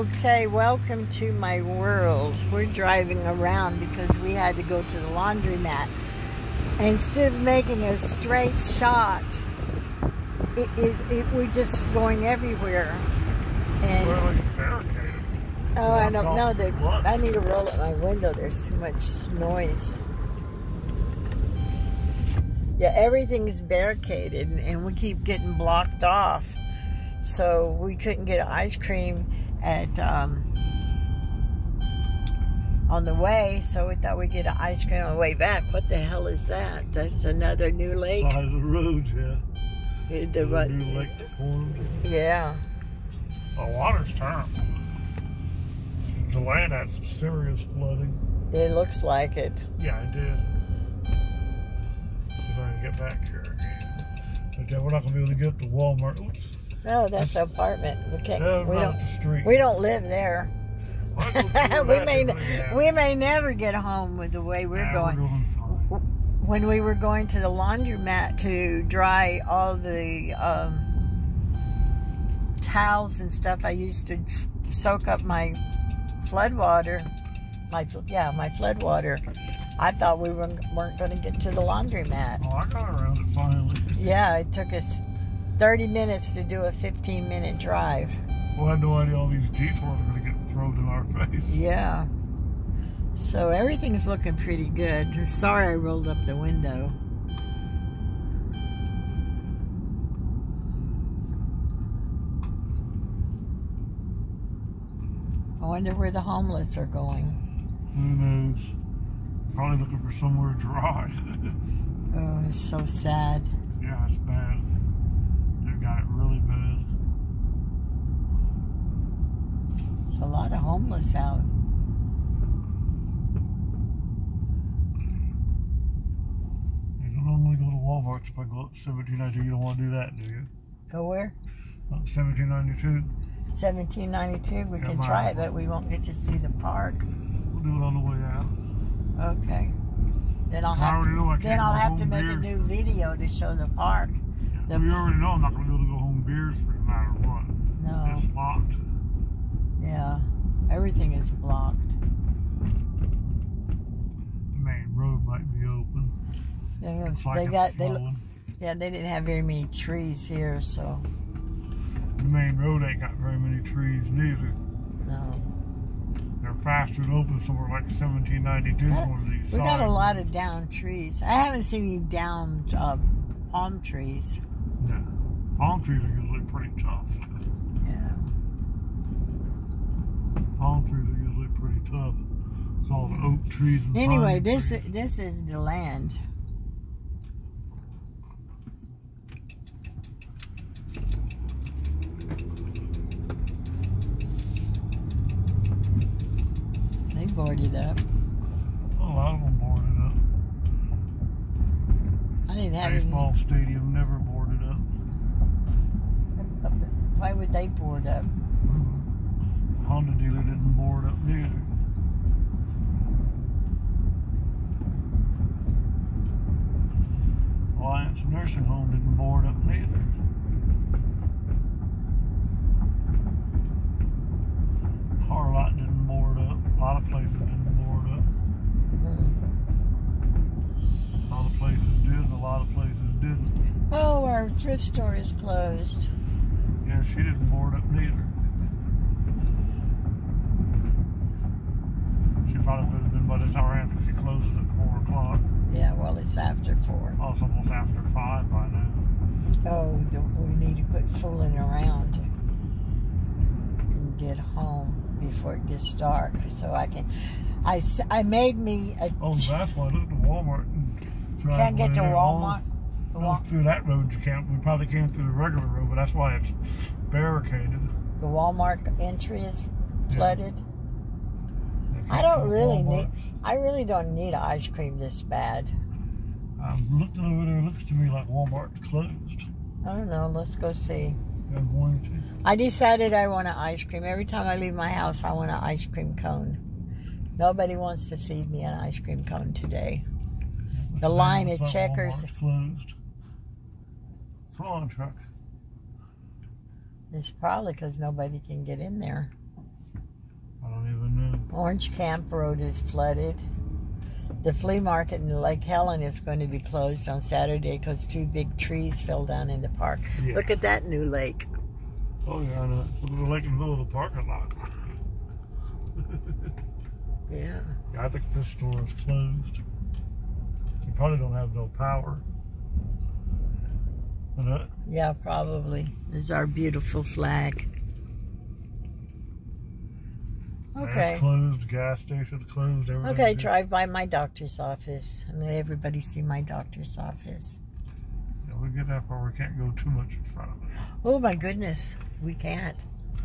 Okay, welcome to my world. We're driving around because we had to go to the laundromat. And instead of making a straight shot, it is it, we're just going everywhere. And Well, it's barricaded. oh, I don't know that I need to roll up my window. There's too much noise. Yeah, everything's barricaded, and we keep getting blocked off. So we couldn't get ice cream at um, on the way. So we thought we'd get an ice cream on the way back. What the hell is that? That's another new lake. Side of the road, yeah. The, The new lake that formed. yeah. The water's terrible. The land had some serious flooding. It looks like it. Yeah, it did. See if I can get back here again. Then we're not gonna be able to get to Walmart. Oops. No, that's an apartment. We can't. No, we don't. street. We don't live there. Why don't you do we may we may never get home with the way we're Nah, going. We're. When we were going to the laundromat to dry all the um, towels and stuff, I used to soak up my flood water. My yeah, my flood water. I thought we were, weren't going to get to the laundromat. Oh, I got around it finally. Yeah, it took us 30 minutes to do a 15 minute drive. Well, I had no idea all these detours are gonna get thrown in our face. Yeah. So everything's looking pretty good. Sorry I rolled up the window. I wonder where the homeless are going. Who knows? Probably looking for somewhere dry. Oh, it's so sad. yeah, it's bad. Got it really bad. There's a lot of homeless out. You don't normally go to Walmart if I go up 1792. You don't want to do that, do you? Go where? Up 1792. 1792. We Yeah, can try it, but we won't get to see the park. We'll do it on the way out. Okay. Then I'll have to, know I can't then I'll have to make a new video to show the park. The- we already know I'm not going to be able to go home beers for no matter what. No. It's locked. Yeah. Everything is blocked. The main road might be open. Like they got they flowing. yeah they didn't have very many trees here, so The main road ain't got very many trees neither. no. They're faster to open somewhere like 1792 Got- one of these We got a lot of down trees. I haven't seen any down uh, palm trees. Palm trees are usually pretty tough. Yeah. Palm trees are usually pretty tough. It's all the oak trees and Anyway, this trees. this is the land. They boarded up. a lot of them boarded up. I didn't have any. Baseball stadium never boarded up. Why would they board up? Honda dealer didn't board up neither. Alliance Nursing Home didn't board up neither. Car lot didn't board up. A lot of places didn't board up. Mm. A lot of places did, and a lot of places didn't. Oh, our thrift store is closed. Yeah, she didn't board up neither. She probably would have been by the time around because she closes at 4 o'clock. Yeah, well, it's after four. Oh, it's almost after 5 by now. Oh, we need to quit fooling around and get home before it gets dark, so I can. I, I made me a. Oh, that's why I looked at Walmart and can't get to. Walmart. The Oh, Wal- through that road you can't. We probably came through the regular road, but that's why it's barricaded. The Walmart entry is flooded. They I don't really need. I really don't need ice cream this bad. I'm looking over there. It looks to me like Walmart's closed. I don't know. Let's go see. I'm going to. I decided I want an ice cream. Every time I leave my house, I want an ice cream cone. Nobody wants to feed me an ice cream cone today. The line at Checkers. Walmart's closed. On, truck. It's probably because nobody can get in there. I don't even know. Orange Camp Road is flooded. The flea market in Lake Helen is going to be closed on Saturday because two big trees fell down in the park. Yeah. Look at that new lake. Oh yeah, I know. Look at the lake in the middle of the parking lot. Yeah. I think this store is closed. You probably don't have no power. Yeah, probably. There's our beautiful flag. Okay. It's closed. Gas station's closed. Everything's Okay, drive by my doctor's office and let everybody see my doctor's office. Yeah, we get that far. We can't go too much in front of it. Oh my goodness, we can't.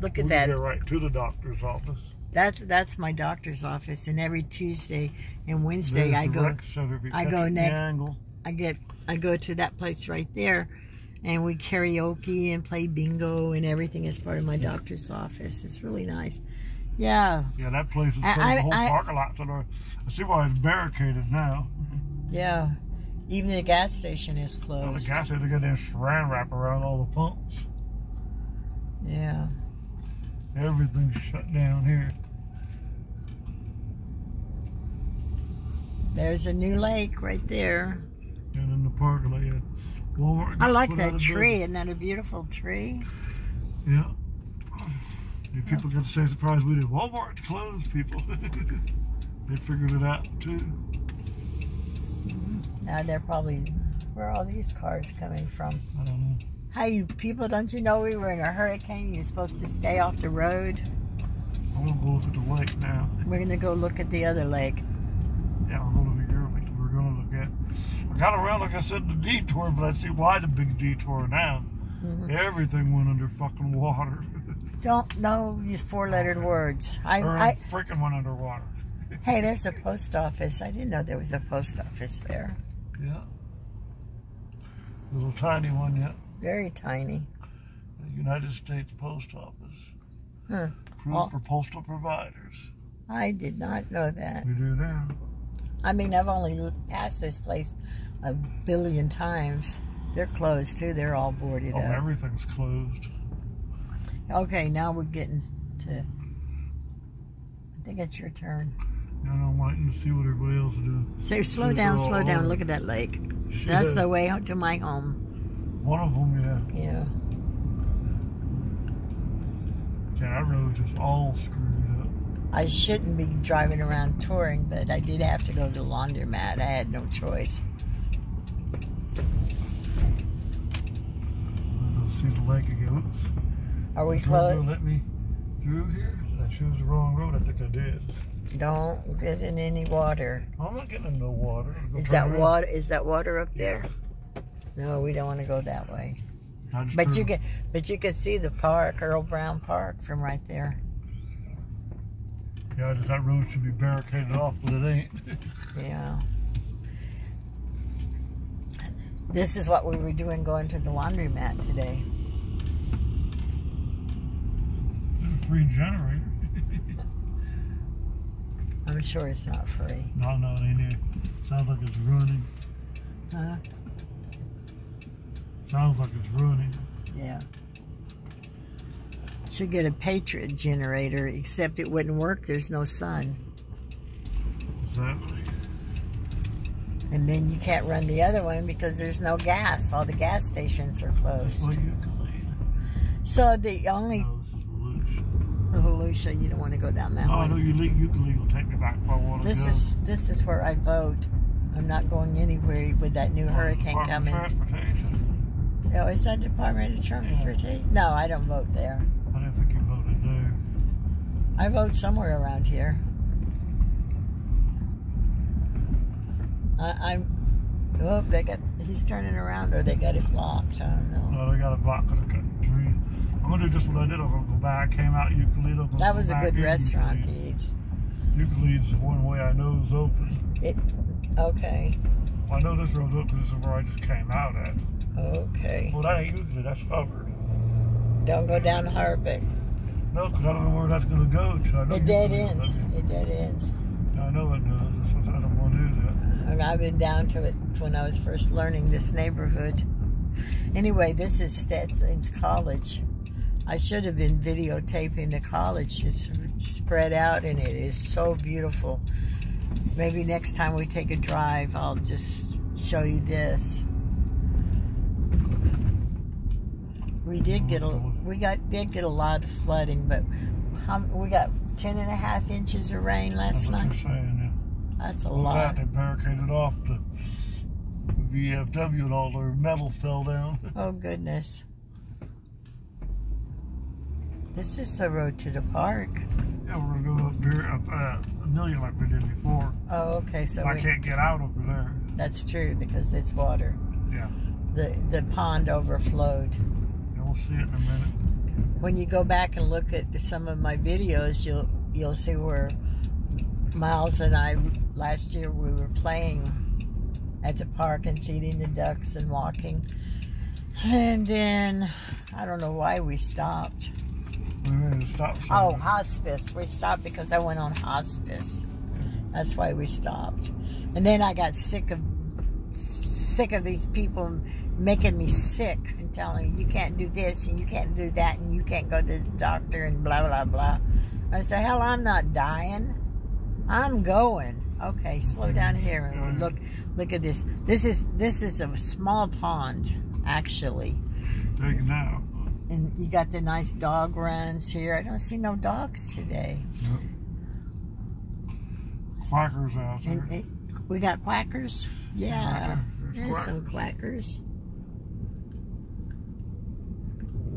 Look at can that. get right to the doctor's office. That's that's my doctor's office, and every Tuesday and Wednesday There's I go. rec center if I go it in the next- I get I go to that place right there, and we karaoke and play bingo and everything as part of my doctor's office. It's really nice. Yeah, Yeah, that place is I- closed. I- the whole I- parking lot's under. I see why it's barricaded now. yeah. Even the gas station is Well, the gas station, they got this saran wrap around all the pumps. Yeah. Everything's shut down here. There's a new lake right there. And in the parking lot, I like that tree. Isn't that a beautiful tree? Yeah. People got the same surprise we did. Walmart closed, people. they figured it out too. Now they're probably where are all these cars coming from? I don't know. Hey, people, don't you know we were in a hurricane? You're supposed to stay off the road. I'm gonna go look at the lake now. We're gonna go look at the other lake. Yeah, we're gonna look at your lake. We're gonna look at. I got around, like I said, the detour, but I see why the big detour now. Mhm. Everything went under fucking water. Don't know use four-lettered Okay. words. I, or I, freaking went underwater. hey, there's a post office. I didn't know there was a post office there. Yeah. Little tiny one, yeah. Very tiny. The United States Post Office. Hmm. Approved Well- for postal providers. I did not know that. We do now. I mean, I've only past this place a billion times. They're closed too. They're all boarded Oh, up. everything's closed. Okay, now we're getting to. I think it's your turn. I'm waiting to see what everybody else is doing. So slow down, slow down. over. Look at that lake. That's Yeah. the way out to my home. One of them, yeah. Yeah. Yeah, that road's just all screwed up. I shouldn't be driving around touring, but I did have to go to the laundromat. I had no choice. I'll go see the lake again. Oops. Are we close? Let me through here. I chose the wrong road. I think I did. Don't get in any water. I'm not getting in no water. Is that around. water? Is that water up there? No, we don't want to go that way. But you can, but you can see the park, Earl Brown Park, from right there. Yeah, that road should be barricaded off, but it ain't. Yeah. This is what we were doing going to the laundromat today. A free generator. I'm sure it's not free. no, no, it ain't here. Sounds like it's running. Huh? Sounds like it's running. Yeah. Should get a Patriot generator, except it wouldn't work. There's no sun. Exactly. And then you can't run the other one because there's no gas. All the gas stations are Well, closed. So the only No, Volusia. You don't want to go down that Oh, I know one. you leave. You can leave. Will take me back want to This go. is this is where I vote. I'm not going anywhere with that new hurricane Department of coming. Transportation. Oh, is that Department of Transportation? No, I don't vote there. I don't think you voted there. I vote somewhere around here. I, I'm. Oh, they got. He's turning around, or they got it blocked. I don't know. No, they got a block of the tree. I'm gonna do just what I did. I'm gonna go back. Came out Euclid. That was a good restaurant to eat. Euclid's the one way I know is open. It. Okay. Well, I know this road's open. This is where I just came out at. Okay. Well, that ain't Euclid. That's Hubbard. Don't go down Harvick. No, because I don't know where that's gonna go to. I know It dead ends. It dead ends. I know it does. That's what I don't want to do. And I've been down to it when I was first learning this neighborhood. Anyway, this is Stetson's College. I should have been videotaping the college. It's spread out and it is so beautiful. Maybe next time we take a drive, I'll just show you this. We did get a we got did get a lot of flooding, but how, we got ten and a half inches of rain last That's what night. Yeah. That's a lot. that, they barricaded off the VFW and all their metal fell down. Oh goodness. This is the road to the park. Yeah, we're gonna go up here up uh, a million like we did before. Oh, okay. So I we, can't get out over there. that's true because it's water. Yeah, The the pond overflowed. and we'll see it in a minute. When you go back and look at some of my videos, you'll you'll see where Miles and I last year we were playing at the park and feeding the ducks and walking. And then I don't know why we stopped. We a stop sign. Oh, hospice. We stopped because I went on hospice. That's why we stopped. And then I got sick of sick of these people making me sick and telling me you can't do this and you can't do that and you can't go to the doctor and blah blah blah. I said, hell, I'm not dying. I'm going. Okay, slow down here and look look at this. This is this is a small pond, actually. Take it now. And you got the nice dog runs here. I don't see no dogs today. Quackers out there. And, and we got quackers. Yeah, there's There's some quackers.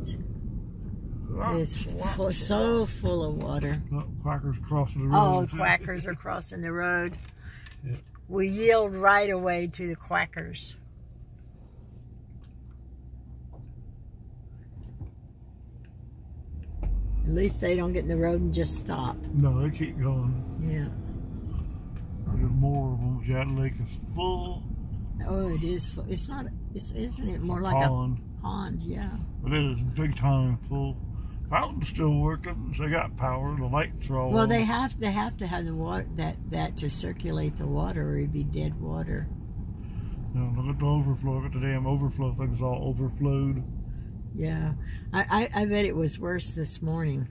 Oh, It's fu- so full of water. Look, quackers crossing the oh, road. Oh, quackers are crossing the road. Yeah. We yield right away to the quackers. At least they don't get in the road and just stop. No, they keep going. Yeah. There's more of them. That lake is full. Oh, it is. Full. It's not. It's isn't it more It's like pond. a pond? Yeah. But it is big time full. Fountain's still working. So they got power. The lights are all Well, on. they have they have to have the water that that to circulate the water, or it'd be dead water. Now, look at the overflow. Look at the damn overflow thing's all overflowed. Yeah, I I, I bet it was worse this morning.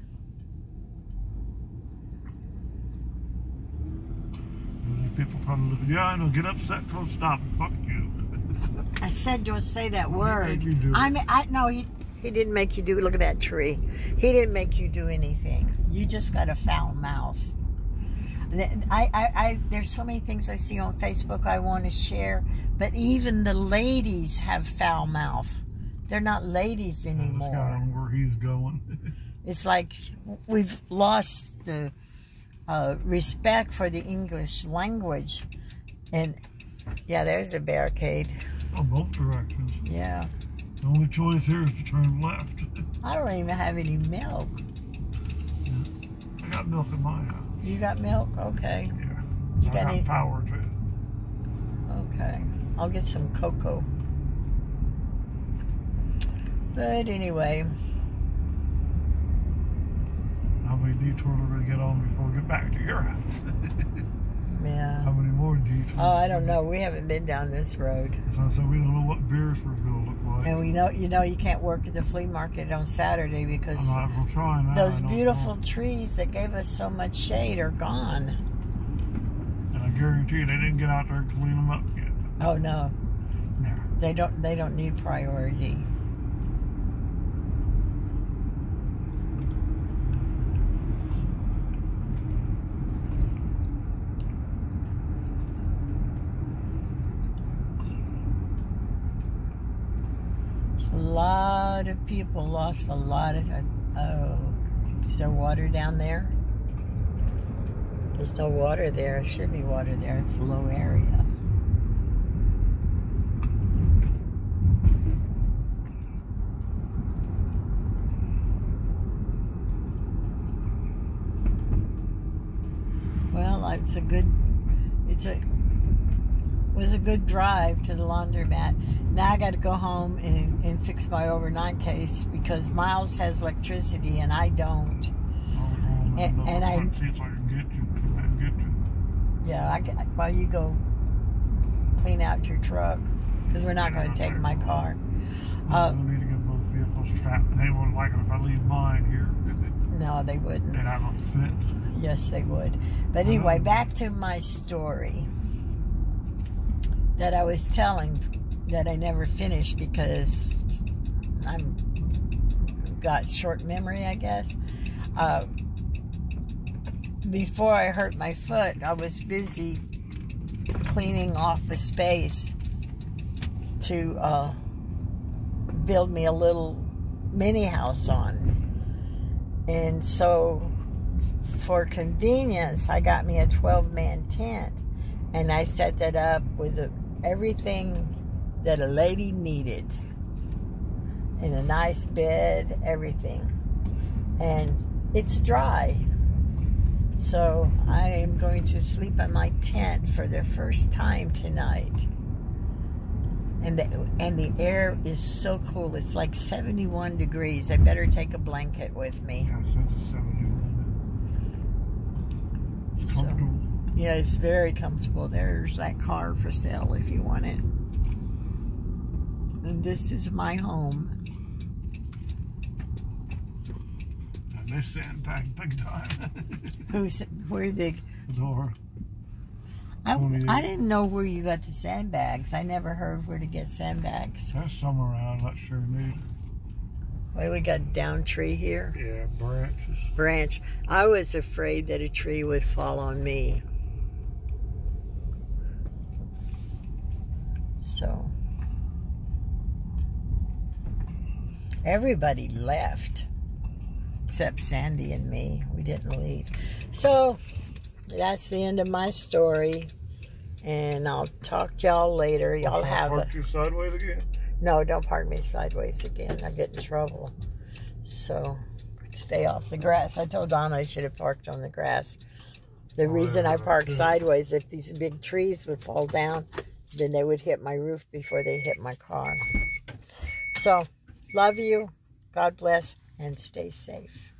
People probably looking, yeah, I know, get upset, go stop and fuck you. I said don't say that word. you do. I mean, I no, he he didn't make you do. Look at that tree. He didn't make you do anything. You just got a foul mouth. I, I, I, there's so many things I see on Facebook I want to share, but even the ladies have foul mouth. They're not ladies And This guy anymore. where he's going. It's like we've lost the uh, respect for the English language. And yeah, there's a barricade. on both directions. Yeah. The only choice here is to turn left. I don't even have any milk. I got milk in my house. You got milk? Okay. Yeah. You I got got any? power to it. Okay. I'll get some cocoa. But anyway, How many detours are we going to get on before we get back to your house? yeah. How many more detours? Oh, I don't know. We haven't been down this road. So, so we don't know what Beresford's going to look like. And we know, you know, you can't work at the flea market on Saturday because I'm not going to try now. those beautiful know. trees that gave us so much shade are gone. And I guarantee you they didn't get out there and clean them up yet. Oh no, No. they don't. They don't need priority. A lot of people lost a lot of. Oh, is there water down there? There's no water there. There should be water there. It's a low area. Well, it's a good. It's a was a good drive to the laundromat. Now I got to go home and, and fix my overnight case because Miles has electricity and I don't. Oh, And- no, and I- front seats I can get you. I can get you. Yeah, I can, while you go clean out your truck because we're not going to take my car. Uh, Uh, we need to get both vehicles trapped. they wouldn't like it if I leave mine here. No, they wouldn't. They'd have a fit. Yes, they would. But anyway, back to my story that I was telling that I never finished because I'm got short memory, I guess. Uh, before I hurt my foot, I was busy cleaning off the space to uh, build me a little mini house on. And so, for convenience, I got me a 12 man tent and I set that up with a, everything that a lady needed in a nice bed, everything. And it's dry. So I am going to sleep in my tent for the first time tonight. And the, and the air is so cool. It's like 71 degrees. I better take a blanket with me. Yeah, it's 71. It's So- comfortable. Yeah, it's very comfortable. There's that car for sale if you want it. And this is my home. And they sandbag big time. Who's where the door. I, I didn't know where you got the sandbags. I never heard where to get sandbags. There's some around, not sure need. Why we got down tree here? Yeah, branches. Branch. I was afraid that a tree would fall on me. So everybody left except Sandy and me. We didn't leave. So that's the end of my story. And I'll talk to y'all later. Y'all have a Parked you sideways again? no, don't park me sideways again. I get in trouble. So stay off the grass. I told Donna I should have parked on the grass. The Oh, reason I yeah. sideways, if these big trees would fall down, then they would hit my roof before they hit my car. So, love you. God bless and stay safe.